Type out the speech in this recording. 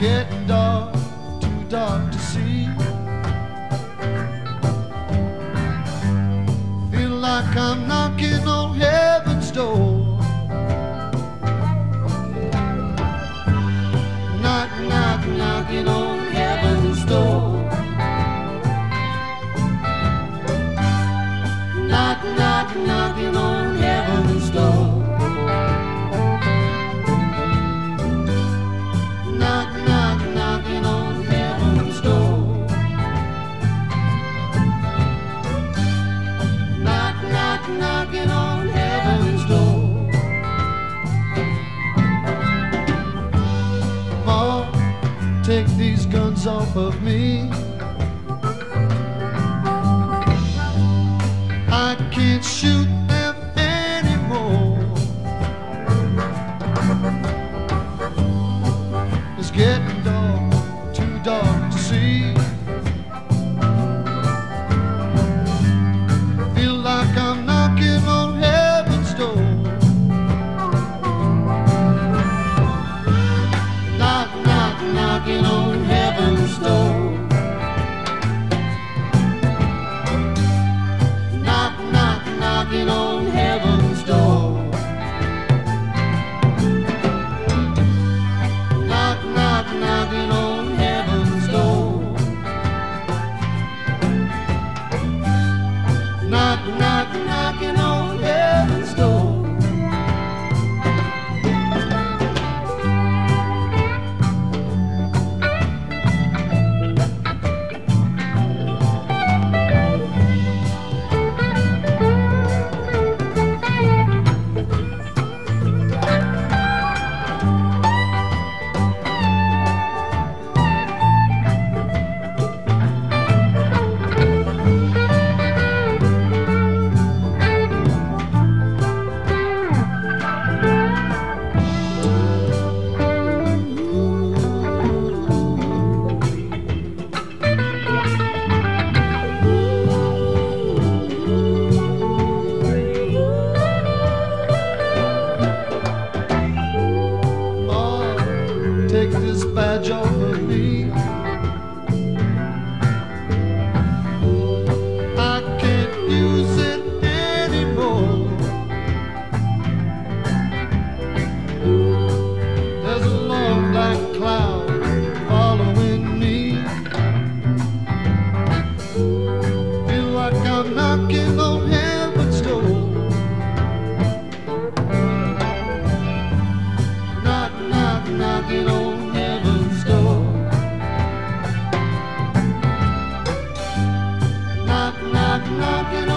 getting dark, too dark to see. Feel like I'm knocking on heaven's off of me. I can't shoot them anymore. It's getting dark, too dark to see. Feel like I'm knocking on heaven's door. Knock, knock, knocking on take this badge off of me. I can't use it anymore. There's a long black cloud following me. Feel like I'm knocking on heaven's door. knocking walking